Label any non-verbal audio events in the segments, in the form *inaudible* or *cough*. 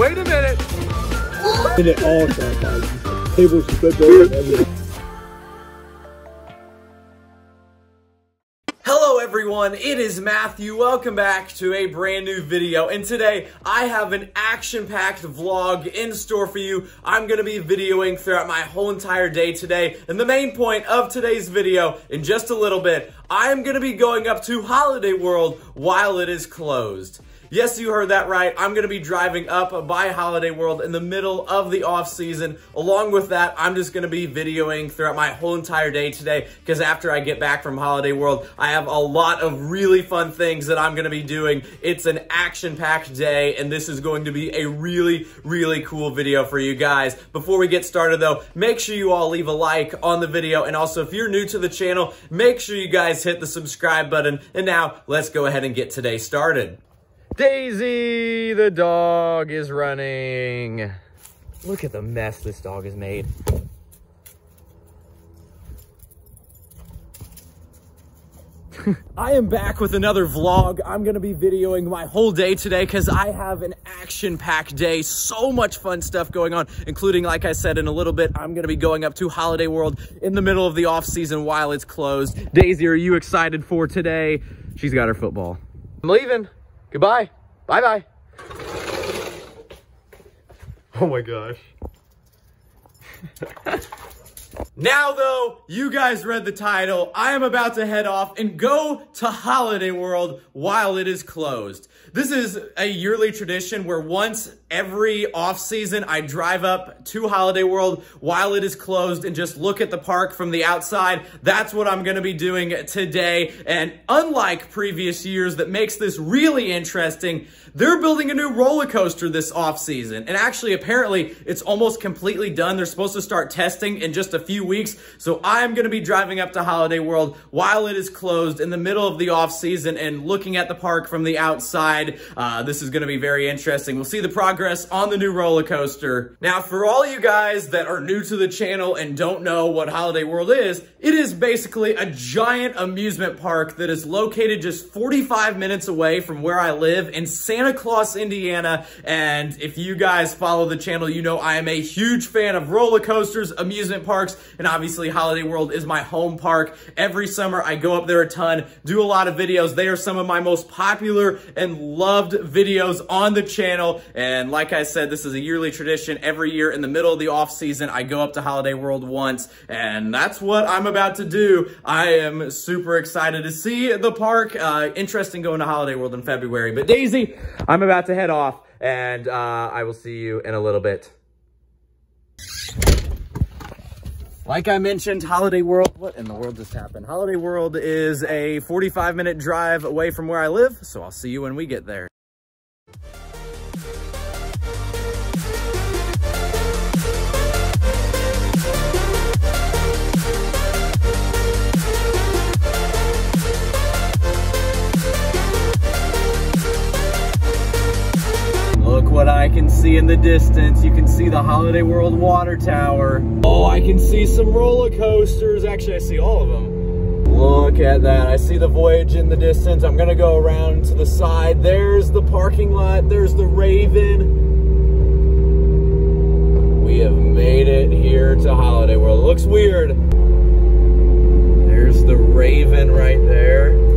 Wait a minute. And it all shot Tables flipped over and everything. Hello everyone, it is Matthew. Welcome back to a brand new video. And today I have an action-packed vlog in store for you. I'm going to be videoing throughout my whole entire day today. And the main point of today's video, in just a little bit, I am going to be going up to Holiday World while it is closed. Yes, you heard that right. I'm going to be driving up by Holiday World in the middle of the off season. Along with that, I'm just going to be videoing throughout my whole entire day today because after I get back from Holiday World, I have a lot of really fun things that I'm going to be doing. It's an action-packed day and this is going to be a really, really cool video for you guys. Before we get started though, make sure you all leave a like on the video and also if you're new to the channel, make sure you guys hit the subscribe button. And now let's go ahead and get today started. Daisy, the dog is running. Look at the mess this dog has made. *laughs* I am back with another vlog. I'm gonna be videoing my whole day today because I have an action-packed day. So much fun stuff going on, including, like I said, in a little bit, I'm gonna be going up to Holiday World in the middle of the off season while it's closed. Daisy, are you excited for today? She's got her football. I'm leaving. Goodbye. Bye-bye. Oh my gosh. *laughs* Now though, you guys read the title, I am about to head off and go to Holiday World while it is closed. This is a yearly tradition where once every off season I drive up to Holiday World while it is closed and just look at the park from the outside. That's what I'm going to be doing today. And unlike previous years that makes this really interesting, they're building a new roller coaster this off season. And actually, apparently, it's almost completely done. They're supposed to start testing in just a few weeks. So I'm going to be driving up to Holiday World while it is closed in the middle of the off season and looking at the park from the outside. Uh, this is going to be very interesting. We'll see the progress on the new roller coaster. Now, for all you guys that are new to the channel and don't know what Holiday World is, it is basically a giant amusement park that is located just 45 minutes away from where I live in Santa Claus, Indiana. And if you guys follow the channel, you know I am a huge fan of roller coasters, amusement parks, and obviously Holiday World is my home park. Every summer I go up there a ton, do a lot of videos. They are some of my most popular and loved videos on the channel. And like I said, this is a yearly tradition. Every year in the middle of the off season, I go up to Holiday World once, and that's what I'm about to do. I am super excited to see the park. Uh, interesting going to Holiday World in February. But Daisy, I'm about to head off, and uh, I will see you in a little bit. Like I mentioned, Holiday World, what in the world just happened? Holiday World is a 45 minute drive away from where I live, so I'll see you when we get there. What I can see in the distance. You can see the Holiday World Water Tower. Oh, I can see some roller coasters. Actually, I see all of them. Look at that. I see the Voyage in the distance. I'm gonna go around to the side. There's the parking lot. There's the Raven. We have made it here to Holiday World. It looks weird. There's the Raven right there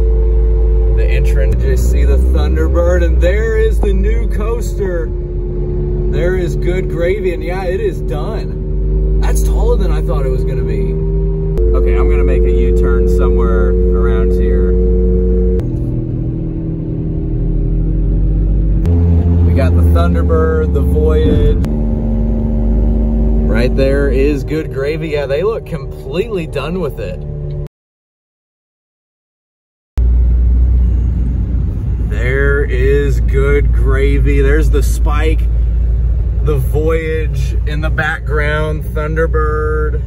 entrance. Just see the Thunderbird, and there is the new coaster. There is good gravy, and yeah, it is done. That's taller than I thought it was gonna be. Okay, I'm gonna make a U-turn somewhere around here. We got the Thunderbird, the Voyage. Right there is good gravy. Yeah, they look completely done with it. There is good gravy. There's the spike, the Voyage in the background, Thunderbird.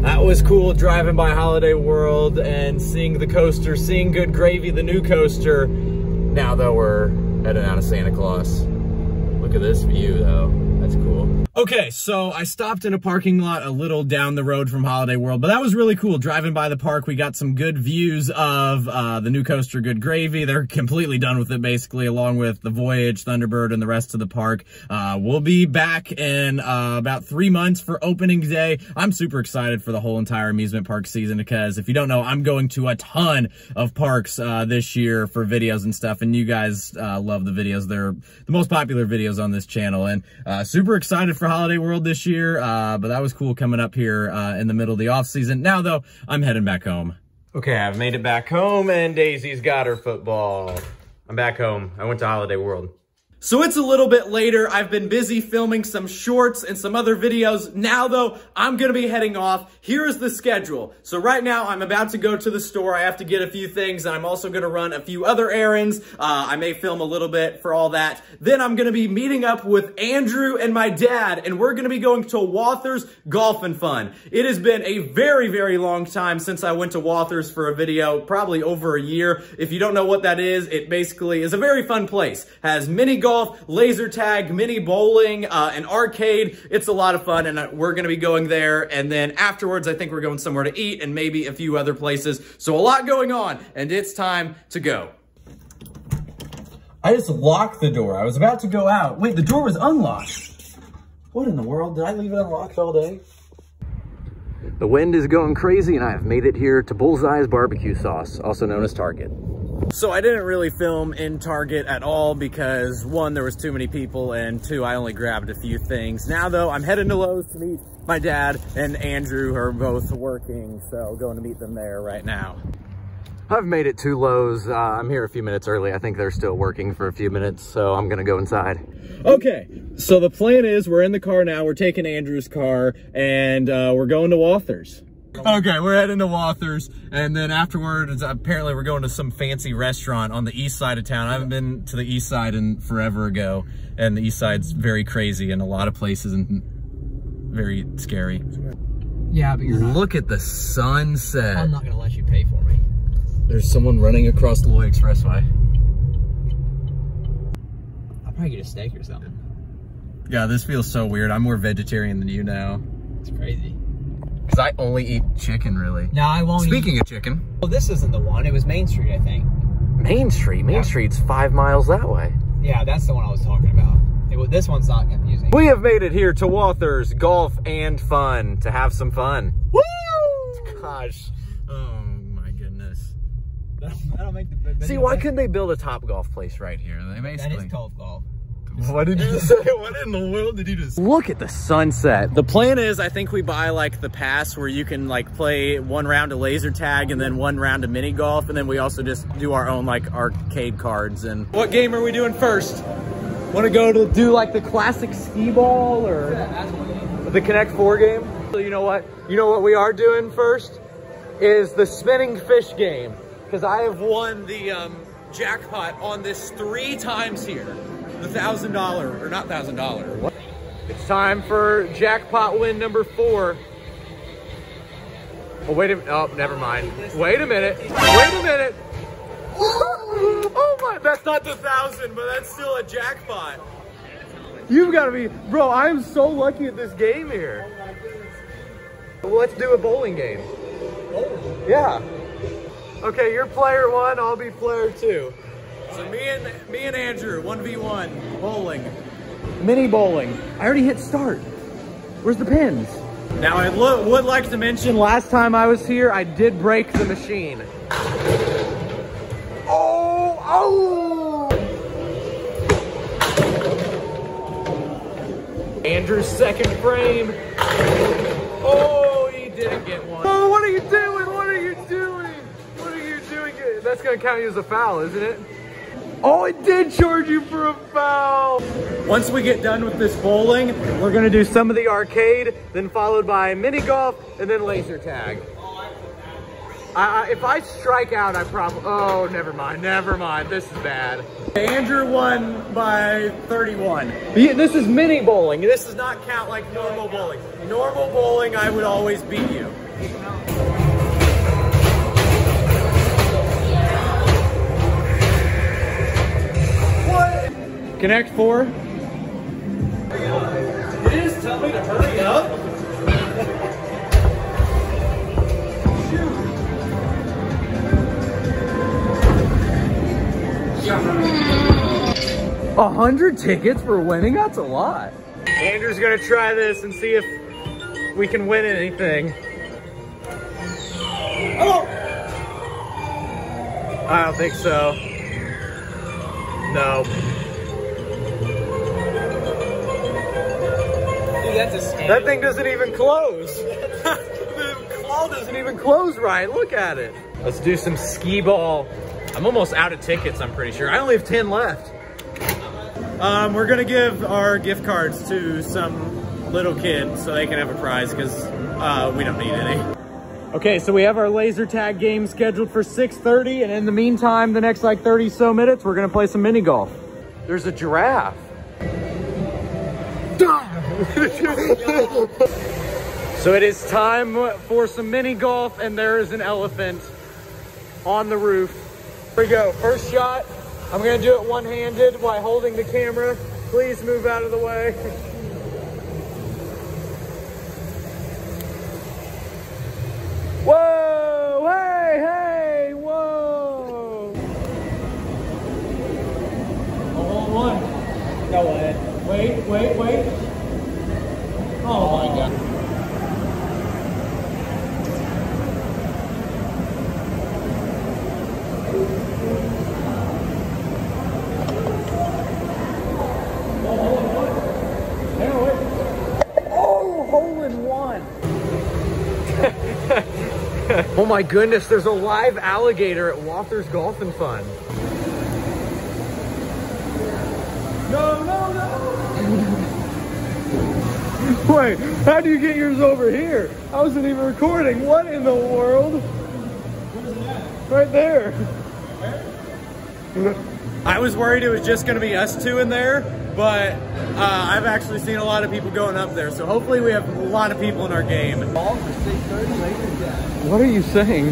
That was cool driving by Holiday World and seeing the coaster, seeing Good Gravy, the new coaster. Now though we're heading out of Santa Claus. Look at this view though, that's cool. Okay, so I stopped in a parking lot a little down the road from Holiday World, but that was really cool. Driving by the park, we got some good views of uh, the new coaster Good Gravy. They're completely done with it, basically, along with the Voyage, Thunderbird, and the rest of the park. Uh, we'll be back in uh, about three months for opening day. I'm super excited for the whole entire amusement park season because if you don't know, I'm going to a ton of parks uh, this year for videos and stuff, and you guys uh, love the videos. They're the most popular videos on this channel, and uh, super excited for Holiday World this year, uh, but that was cool coming up here uh, in the middle of the off season. Now, though, I'm heading back home. Okay, I've made it back home, and Daisy's got her football. I'm back home. I went to Holiday World. So it's a little bit later. I've been busy filming some shorts and some other videos. Now though, I'm gonna be heading off. Here is the schedule. So right now I'm about to go to the store. I have to get a few things and I'm also gonna run a few other errands. Uh, I may film a little bit for all that. Then I'm gonna be meeting up with Andrew and my dad and we're gonna be going to Walthers Golf and Fun. It has been a very, very long time since I went to Walthers for a video, probably over a year. If you don't know what that is, it basically is a very fun place. Has mini golf, laser tag, mini bowling, uh, an arcade. It's a lot of fun, and uh, we're going to be going there. And then afterwards, I think we're going somewhere to eat and maybe a few other places. So a lot going on, and it's time to go. I just locked the door. I was about to go out. Wait, the door was unlocked. What in the world? Did I leave it unlocked all day? The wind is going crazy and I've made it here to Bullseye's Barbecue Sauce, also known as Target. So I didn't really film in Target at all because one, there was too many people and two, I only grabbed a few things. Now though, I'm heading to Lowe's to meet my dad and Andrew are both working. So going to meet them there right now. I've made it to Lowe's. Uh, I'm here a few minutes early. I think they're still working for a few minutes, so I'm gonna go inside. Okay, so the plan is we're in the car now. We're taking Andrew's car and uh, we're going to Walthers. Okay, we're heading to Walthers, and then afterwards, apparently we're going to some fancy restaurant on the east side of town. I haven't been to the east side in forever ago, and the east side's very crazy in a lot of places and very scary. Yeah, but you're not. Look at the sunset. I'm not gonna let you pay for me. There's someone running across the Lloyd Expressway. I'll probably get a steak or something. Yeah, this feels so weird. I'm more vegetarian than you now. It's crazy. Because I only eat chicken, really. No, I won't. Speaking eat. of chicken, well, this isn't the one. It was Main Street, I think. Main Street. Main Yeah. Street's five miles that way. Yeah, that's the one I was talking about. It, this one's not confusing. We have made it here to Walthers Golf and Fun to have some fun. Woo! Gosh. Oh my goodness. *laughs* That'll make the. See, why couldn't they build a top golf place right here? They That basically. is golf golf. *laughs* What did you *laughs* say? What in the world did you just? Look at the sunset. The plan is, I think we buy like the pass where you can like play one round of laser tag and then one round of mini golf, and then we also just do our own like arcade cards. And what game are we doing first? Want to go to do like the classic skee ball or the Connect Four game? So you know what? You know what we are doing first is the spinning fish game because I have won the um, jackpot on this three times here. The thousand dollar or not thousand dollar. It's time for jackpot win number four. Oh wait a minute. oh never mind. Wait a minute. Wait a minute. Oh my! That's not the thousand, but that's still a jackpot. You've got to be, bro. I am so lucky at this game here. Well, let's do a bowling game. Yeah. Okay, you're player one. I'll be player two. So me and me and Andrew, one v one bowling, mini bowling. I already hit start. Where's the pins? Now I would like to mention, last time I was here, I did break the machine. Oh, oh! Andrew's second frame. Oh, he didn't get one. Oh, what are you doing? What are you doing? What are you doing? That's gonna count you as a foul, isn't it? Oh, it did charge you for a foul. Once we get done with this bowling, we're gonna do some of the arcade, then followed by mini golf, and then laser tag. I, if I strike out, I probably, oh, never mind, never mind, this is bad. Andrew won by 31. Yeah, This is mini bowling. This does not count like normal bowling. Normal bowling, I would always beat you. Connect four. Tell me to hurry up. A hundred tickets for winning? That's a lot. Andrew's gonna try this and see if we can win anything. Oh! I don't think so. No. That thing doesn't even close. *laughs* the claw doesn't even close right. Look at it. Let's do some skee ball. I'm almost out of tickets, I'm pretty sure. I only have 10 left. Um, we're gonna give our gift cards to some little kid so they can have a prize because uh, we don't need any. Okay, so we have our laser tag game scheduled for 6.30 and in the meantime, the next like 30 so minutes, we're gonna play some mini golf. There's a giraffe. *laughs* So it is time for some mini golf and there is an elephant on the roof. Here we go, first shot. I'm gonna do it one-handed while holding the camera. Please move out of the way. *laughs* Whoa, hey, hey, whoa. Hold one. No way. Wait, wait, wait. Oh my God. Oh, hole in one. Oh my goodness, there's a live alligator at Walther's Golf and Fun. No, no, no. Wait, how do you get yours over here? I wasn't even recording. What in the world? Right there. I was worried it was just going to be us two in there, but uh, I've actually seen a lot of people going up there, so hopefully we have a lot of people in our game. What are you saying?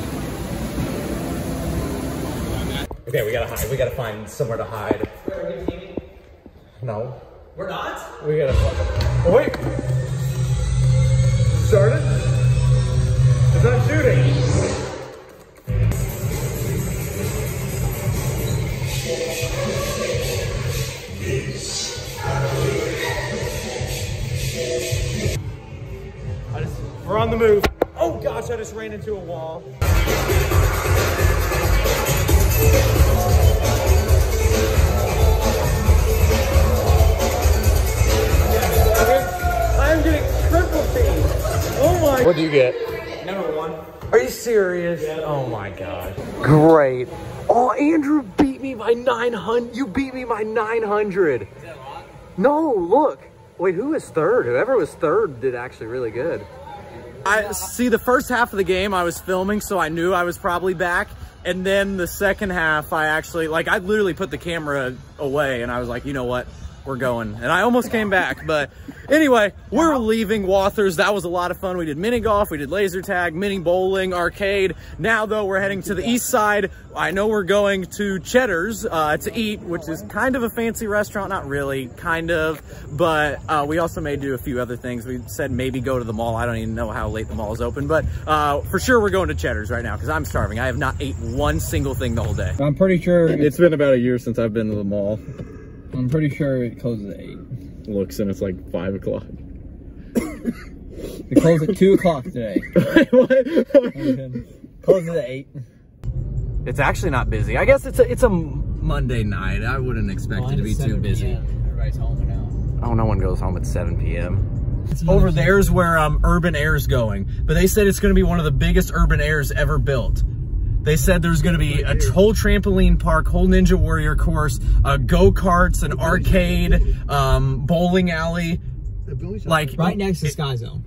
Okay, we gotta hide. We gotta find somewhere to hide. No. We're not? We gotta. Oh, wait. Started? It's not shooting. We're on the move. Oh gosh, I just ran into a wall. I'm getting triple teamed. Oh my. What do you get? Number one. Are you serious? Oh my god. Great. Oh, Andrew beat me by 900. You beat me by 900. Is that a lot? No, look. Wait, who was third? Whoever was third did actually really good. I see the first half of the game I was filming, so I knew I was probably back. And then the second half, I actually, like, I literally put the camera away and I was like, you know what? We're going. And I almost came back. But anyway, we're leaving Walthers. That was a lot of fun. We did mini golf, we did laser tag, mini bowling, arcade. Now, though, we're heading to the east side. I know we're going to Cheddar's uh, to eat, which is kind of a fancy restaurant. Not really, kind of. But uh, we also may do a few other things. We said maybe go to the mall. I don't even know how late the mall is open. But uh, for sure, we're going to Cheddar's right now because I'm starving. I have not ate one single thing the whole day. I'm pretty sure It's been about a year since I've been to the mall. I'm pretty sure it closes at eight. Looks and it's like five o'clock. It closed at two o'clock today. *laughs* Closes at eight. It's actually not busy. I guess it's a it's a Monday night. I wouldn't expect it to be too busy. Everybody's home now. Oh, no one goes home at 7 p.m. Over there's where um, Urban Air's going, but they said it's going to be one of the biggest urban airs ever built. They said there's going to be a whole trampoline park, whole Ninja Warrior course, uh, go karts, an arcade, um, bowling alley, like Right next to Sky Zone.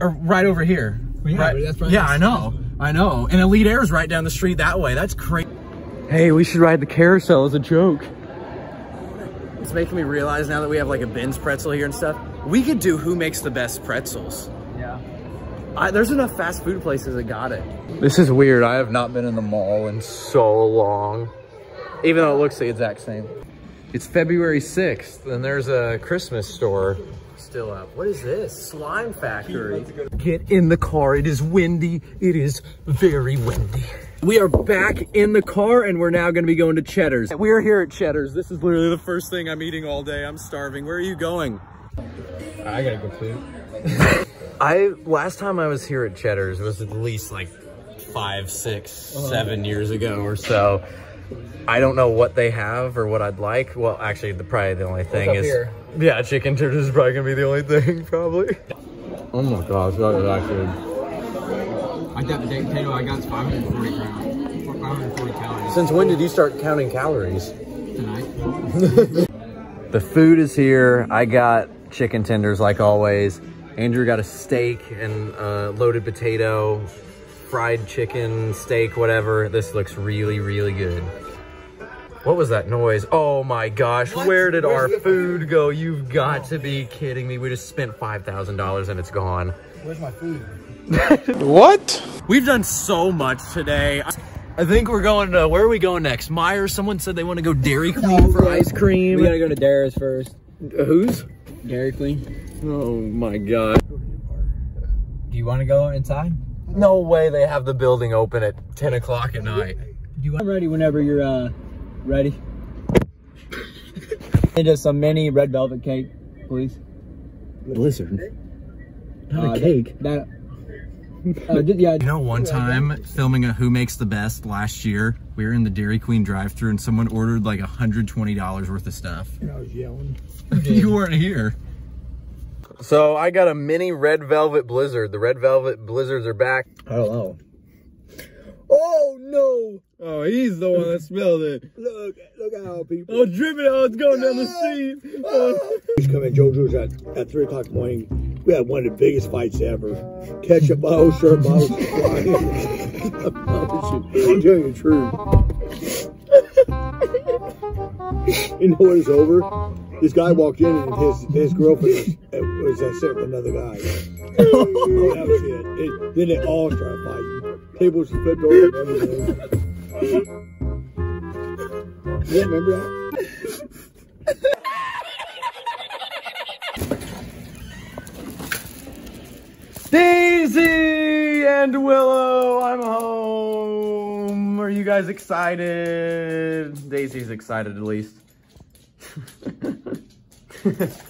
or right over here. Well, yeah, but that's right yeah, I know, I know. And Elite Air's right down the street that way. That's crazy. Hey, we should ride the carousel as a joke. It's making me realize now that we have like a Ben's pretzel here and stuff, we could do who makes the best pretzels. Yeah. I, there's enough fast food places that got it. This is weird. I have not been in the mall in so long, even though it looks the exact same. It's February 6th and there's a Christmas store still up. What is this? Slime Factory. Get in the car. It is windy. It is very windy. We are back in the car and we're now gonna be going to Cheddar's. We are here at Cheddar's. This is literally the first thing I'm eating all day. I'm starving. Where are you going? I gotta go food. *laughs* I, last time I was here at Cheddar's was at least like five, six, uh-huh. seven years ago or so. I don't know what they have or what I'd like. Well, actually, the probably the only thing is, here? yeah, chicken tenders is probably gonna be the only thing, *laughs* probably. Oh my gosh, that is actually. I got the baked potato I got is 540 grams. 540 calories Since when did you start counting calories? tonight. *laughs* The food is here. I got chicken tenders like always. Andrew got a steak and uh, loaded potato, fried chicken, steak, whatever. This looks really, really good. What was that noise? Oh my gosh, where did our food go? You've got to be kidding me. We just spent $5,000 and it's gone. Where's my food? *laughs* What? We've done so much today. I think we're going to, where are we going next? Myers, someone said they want to go Dairy Queen for ice cream. We gotta go to Dara's first. Who's? Dairy Queen. Oh my god. Do you want to go inside? No way they have the building open at 10 o'clock at night. Do you want? I'm ready whenever you're uh ready. And just some mini red velvet cake, please. Blizzard. Uh, That. Uh, ju- yeah. You know, one time filming a Who Makes the Best last year, we were in the Dairy Queen drive thru and someone ordered like $120 worth of stuff. And I was yelling. *laughs* you weren't here. So I got a mini red velvet blizzard. The red velvet blizzards are back. Oh, Hello. Oh no! Oh, he's the one that spilled it. *laughs* Look, look at how people. Oh, dripping out, it's going down the ah! street. Ah! Oh. He's coming, JoJo's at, at 3 o'clock in the morning. We had one of the biggest fights ever. Ketchup bottles, syrup bottles, *laughs* flying. I'm telling you the truth. you know what is over? This guy walked in and his his girlfriend uh, sitting with another guy. *laughs* oh, that was it. it. Then they all started fighting. Tables flipped over and everything. Yeah, remember that? Daisy and Willow, I'm home. Are you guys excited? Daisy's excited at least.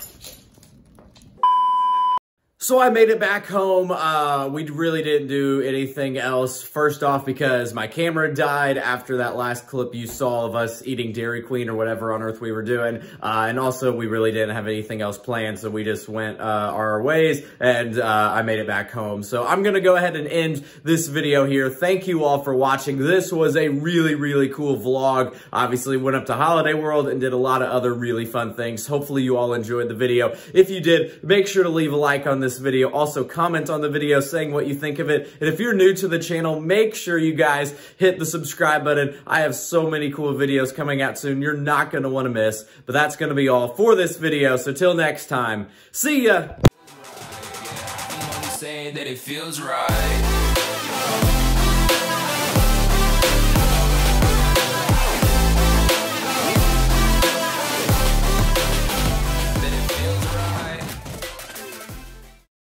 *laughs* So I made it back home. Uh, we really didn't do anything else. First off, because my camera died after that last clip you saw of us eating Dairy Queen or whatever on earth we were doing. Uh, and also, we really didn't have anything else planned, so we just went uh, our ways, and uh, I made it back home. So I'm going to go ahead and end this video here. Thank you all for watching. This was a really, really cool vlog. Obviously, went up to Holiday World and did a lot of other really fun things. Hopefully, you all enjoyed the video. If you did, make sure to leave a like on this video. Also, comment on the video saying what you think of it. And if you're new to the channel, make sure you guys hit the subscribe button. I have so many cool videos coming out soon you're not going to want to miss. But that's going to be all for this video. So till next time, see ya!